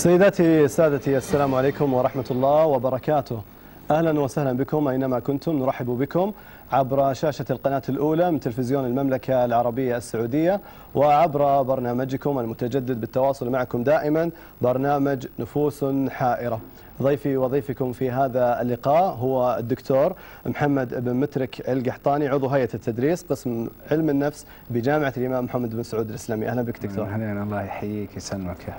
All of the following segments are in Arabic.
سيداتي سادتي السلام عليكم ورحمة الله وبركاته. أهلا وسهلا بكم أينما كنتم. نرحب بكم عبر شاشة القناة الأولى من تلفزيون المملكة العربية السعودية وعبر برنامجكم المتجدد بالتواصل معكم دائما برنامج نفوس حائرة. ضيفي وضيفكم في هذا اللقاء هو الدكتور محمد بن مترك القحطاني عضو هيئة التدريس قسم علم النفس بجامعة الإمام محمد بن سعود الإسلامي. أهلا بك دكتور. أهلا الله يحييك. يسلمك.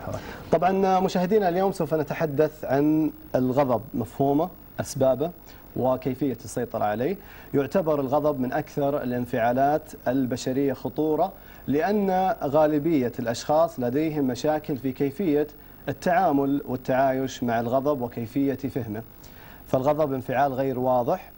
طبعا مشاهدينا اليوم سوف نتحدث عن الغضب مفهومه؟ أسبابه وكيفية السيطرة عليه. يعتبر الغضب من أكثر الانفعالات البشرية خطورة لأن غالبية الأشخاص لديهم مشاكل في كيفية التعامل والتعايش مع الغضب وكيفية فهمه. فالغضب انفعال غير واضح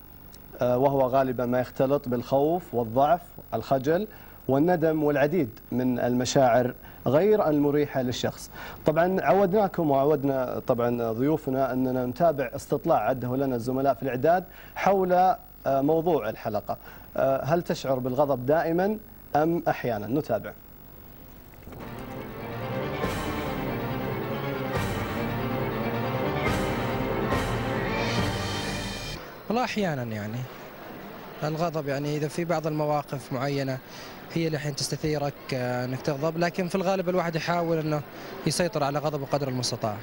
آه، وهو غالبا ما يختلط بالخوف والضعف الخجل والندم والعديد من المشاعر غير المريحة للشخص. طبعا عودناكم وعودنا طبعا ضيوفنا أننا نتابع استطلاع عده لنا الزملاء في الإعداد حول آه، موضوع الحلقة. آه، هل تشعر بالغضب دائما أم أحيانا؟ نتابع. والله أحيانا يعني. الغضب يعني إذا في بعض المواقف معينة هي اللي الحين تستثيرك آه، إنك تغضب لكن في الغالب الواحد يحاول إنه يسيطر على غضبه قدر المستطاع.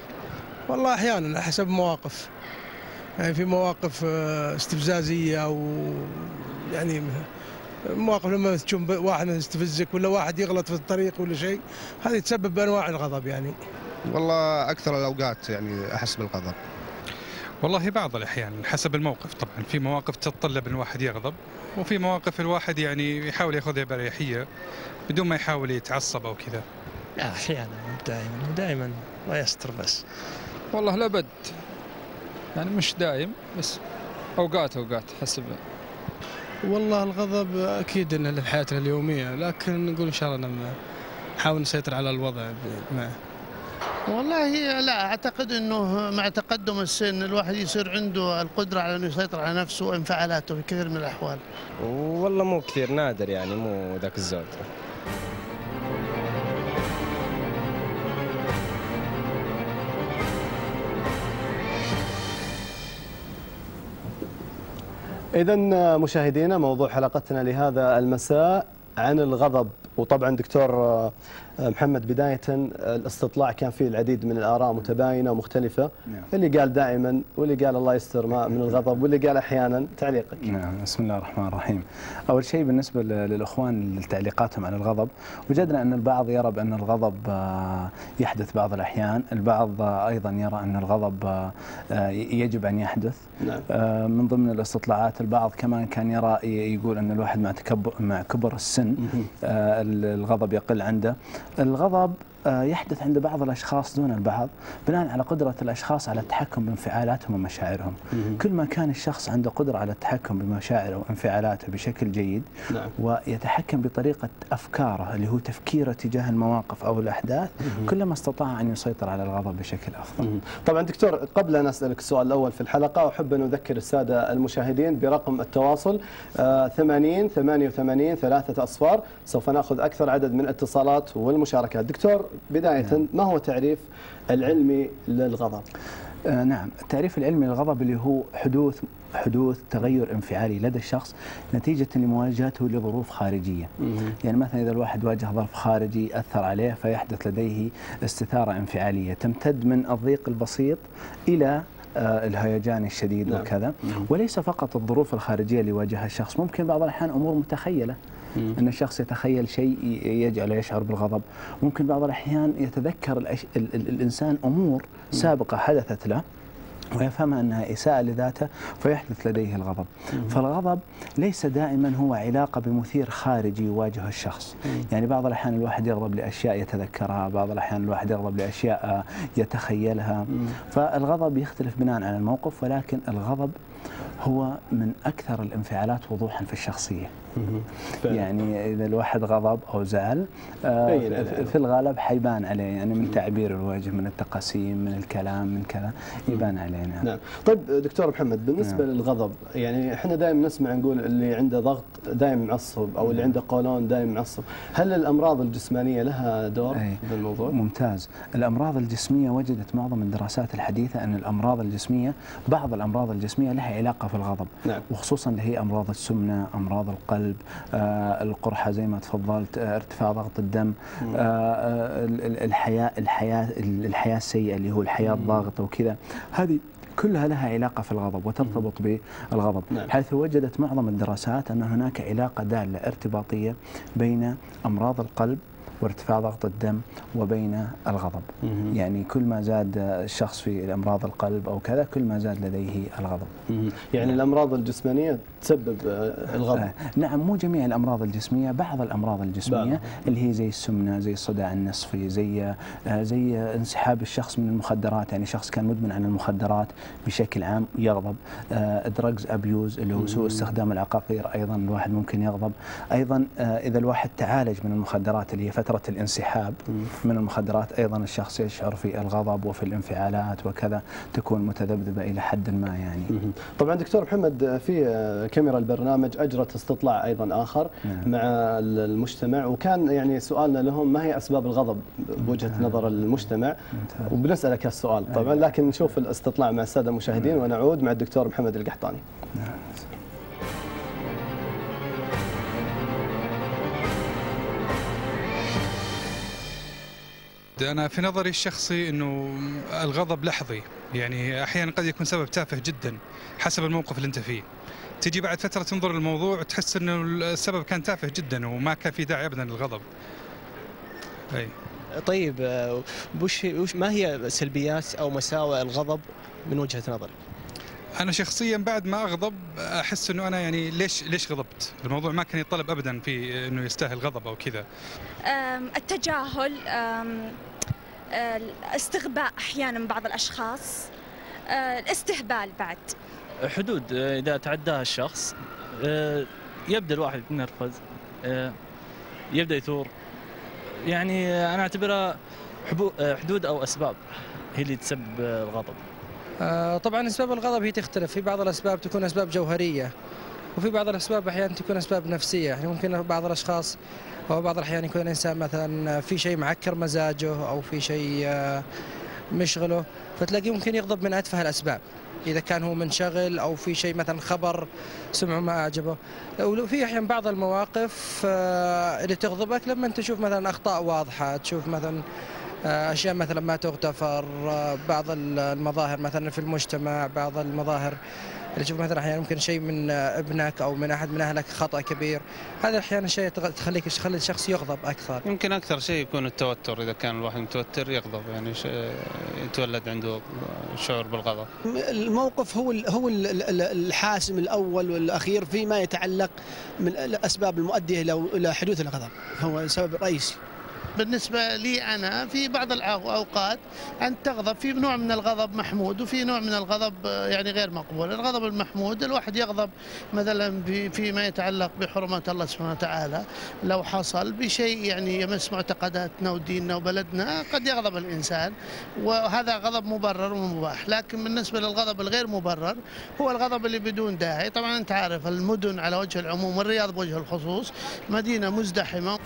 والله أحيانا حسب مواقف. يعني في مواقف آه، استفزازية أو يعني مواقف لما تشوف واحد يستفزك ولا واحد يغلط في الطريق ولا شيء هذه تسبب بأنواع الغضب يعني. والله أكثر الأوقات يعني أحس بالغضب. والله بعض الأحيان حسب الموقف طبعا في مواقف تتطلب أن الواحد يغضب وفي مواقف الواحد يعني يحاول ياخذها بأريحية بدون ما يحاول يتعصب أو كذا. لا أحيانا مو دائما دائما الله يستر بس. والله لابد يعني مش دايم بس أوقات أوقات حسب. والله الغضب أكيد إنه له في حياتنا اليومية لكن نقول إن شاء الله نحاول نسيطر على الوضع معه والله لا أعتقد إنه مع تقدم السن الواحد يصير عنده القدرة على إنه يسيطر على نفسه وانفعالاته في كثير من الأحوال. والله مو كثير نادر يعني مو ذاك الزود. إذا مشاهدينا موضوع حلقتنا لهذا المساء عن الغضب. وطبعا دكتور محمد بداية الاستطلاع كان فيه العديد من الآراء متباينة ومختلفة. نعم. اللي قال دائما واللي قال الله يستر ما من الغضب واللي قال أحيانا تعليقك. نعم بسم الله الرحمن الرحيم. أول شيء بالنسبة للأخوان لتعليقاتهم عن الغضب وجدنا أن البعض يرى بأن الغضب آه، يحدث بعض الأحيان. البعض آه، أيضا يرى أن الغضب آه، آه، يجب أن يحدث. نعم. آه، من ضمن الاستطلاعات البعض كمان كان يرى يقول أن الواحد مع تكبر مع كبر السن آه، ال- الغضب يقل عنده. الغضب يحدث عند بعض الأشخاص دون البعض بناء على قدرة الأشخاص على التحكم بانفعالاتهم ومشاعرهم. كل ما كان الشخص عنده قدرة على التحكم بمشاعره وانفعالاته بشكل جيد نعم. ويتحكم بطريقة أفكاره اللي هو تفكيره تجاه المواقف أو الأحداث كلما استطاع أن يسيطر على الغضب بشكل أفضل. مم. طبعا دكتور قبل أن أسألك السؤال الأول في الحلقة أحب أن أذكر السادة المشاهدين برقم التواصل آه، 80 88 ثلاثة أصفار. سوف نأخذ أكثر عدد من الاتصالات والمشاركات. دكتور بداية ما هو تعريف العلمي للغضب؟ آه نعم. التعريف العلمي للغضب اللي هو حدوث حدوث تغير انفعالي لدى الشخص نتيجة لمواجهته لظروف خارجية. يعني مثلا إذا الواحد واجه ظرف خارجي أثر عليه فيحدث لديه استثارة انفعالية تمتد من الضيق البسيط إلى آه، الهيجان الشديد نعم. وكذا. وليس فقط الظروف الخارجية اللي يواجهها الشخص ممكن بعض الأحيان أمور متخيلة. أن الشخص يتخيل شيء يجعله يشعر بالغضب. ممكن بعض الأحيان يتذكر الأش... ال... ال... الإنسان أمور سابقة حدثت له ويفهمها أنها إساءة لذاته فيحدث لديه الغضب. فالغضب ليس دائما هو علاقة بمثير خارجي يواجه الشخص. يعني بعض الأحيان الواحد يغضب لأشياء يتذكرها بعض الأحيان الواحد يغضب لأشياء آه، يتخيلها. فالغضب يختلف بناء على الموقف ولكن الغضب هو من أكثر الانفعالات وضوحا في الشخصية. فعلا. يعني إذا الواحد غضب أو زعل آه، عليه. في- الغالب حيبان عليه يعني من تعبير الوجه من التقاسيم من الكلام من كذا يبان عليه نعم. نعم. طيب دكتور محمد بالنسبة نعم. للغضب يعني إحنا دائما نسمع نقول اللي عنده ضغط دائما معصب أو اللي عنده قولون دائما معصب هل الأمراض الجسمانية لها دور أي. في الموضوع؟ ممتاز. الأمراض الجسمية وجدت معظم الدراسات الحديثة أن الأمراض الجسمية بعض الأمراض الجسمية لها علاقة في الغضب. نعم. وخصوصا اللي هي أمراض السمنة أمراض القلب آه القرحة زي ما تفضلت آه ارتفاع ضغط الدم آه آه ال- ال- الحياة الحياة الحياة السيئة اللي هو الحياة الضاغطة وكذا. هذه كلها لها علاقة في الغضب وترتبط بالغضب نعم. حيث وجدت معظم الدراسات أن هناك علاقة دالة ارتباطية بين أمراض القلب وارتفاع ضغط الدم وبين الغضب. مهم. يعني كل ما زاد الشخص في أمراض القلب أو كذا كل ما زاد لديه الغضب. مهم. يعني الأمراض الجسمانية تسبب آه، الغضب. آه نعم مو جميع الأمراض الجسمية بعض الأمراض الجسمية بعض. اللي هي زي السمنة زي الصداع النصفي زي آه زي انسحاب الشخص من المخدرات. يعني شخص كان مدمن على المخدرات بشكل عام يغضب. دراجز أبيوز اللي هو سوء استخدام العقاقير أيضا الواحد ممكن يغضب. أيضا آه إذا الواحد تعالج من المخدرات اللي هي فترة الانسحاب من المخدرات أيضا الشخص يشعر في الغضب وفي الانفعالات وكذا تكون متذبذبة إلى حد ما يعني. طبعا دكتور محمد في كاميرا البرنامج أجرت استطلاع أيضا آخر نعم. مع المجتمع وكان يعني سؤالنا لهم ما هي أسباب الغضب بوجهة نظر المجتمع؟ ممتاز. وبنسألك هالسؤال. طبعا لكن نشوف الأستطلاع مع السادة المشاهدين ونعود مع الدكتور محمد القحطاني. أنا في نظري الشخصي إنه الغضب لحظي. يعني أحيانا قد يكون سبب تافه جدا حسب الموقف اللي أنت فيه. تجي بعد فترة تنظر للموضوع تحس إنه السبب كان تافه جدا وما كان في داعي ابدا للغضب. أي. طيب وش وش ما هي سلبيات أو مساوئ الغضب من وجهة نظرك؟ أنا شخصيا بعد ما أغضب أحس إنه أنا يعني ليش ليش غضبت؟ الموضوع ما كان يتطلب ابدا في إنه يستاهل غضب أو كذا. التجاهل أم، الاستغباء أحيانا من بعض الأشخاص أه، الاستهبال بعد. حدود آه، إذا تعداها الشخص آه، يبدأ الواحد يتنرفز آه، يبدأ يثور. يعني آه، أنا اعتبرها آه، حدود أو أسباب هي اللي تسبب آه، الغضب. آه، طبعا أسباب الغضب هي تختلف. في بعض الأسباب تكون أسباب جوهرية. وفي بعض الأسباب أحيانا تكون أسباب نفسية. يعني ممكن بعض الأشخاص أو بعض الأحيان يكون الإنسان مثلا في شيء معكر مزاجه أو في شيء آه، مشغله فتلاقيه ممكن يغضب من أتفه الأسباب. إذا كان هو منشغل أو في شيء مثلا خبر سمعه ما أعجبه. ولو في أحيانا بعض المواقف آه، اللي تغضبك لما تشوف مثلا أخطاء واضحة تشوف مثلا أشياء مثلا ما تغتفر آه، بعض المظاهر مثلا في المجتمع بعض المظاهر اللي تشوف مثلا أحيانا ممكن شيء من آه، ابنك أو من أحد من أهلك خطأ كبير. هذا أحيانا شيء تغ- تخليك تخلي الشخص يغضب أكثر. يمكن أكثر شيء يكون التوتر إذا كان الواحد متوتر يغضب يعني يتولد عنده شعور بالغضب. الموقف هو ال- هو ال- ال- الحاسم الأول والأخير فيما يتعلق من الأسباب المؤدية إلى إلى حدوث الغضب. هو السبب الرئيسي بالنسبة لي أنا في بعض الأوقات أن تغضب في نوع من الغضب محمود وفي نوع من الغضب آه، يعني غير مقبول. الغضب المحمود الواحد يغضب مثلا في فيما يتعلق بحرمة الله سبحانه وتعالى. لو حصل بشيء يعني يمس معتقداتنا وديننا وبلدنا قد يغضب الإنسان وهذا غضب مبرر ومباح. لكن بالنسبة للغضب الغير مبرر هو الغضب اللي بدون داعي. طبعا أنت عارف المدن على وجه العموم والرياض بوجه الخصوص مدينة مزدحمة.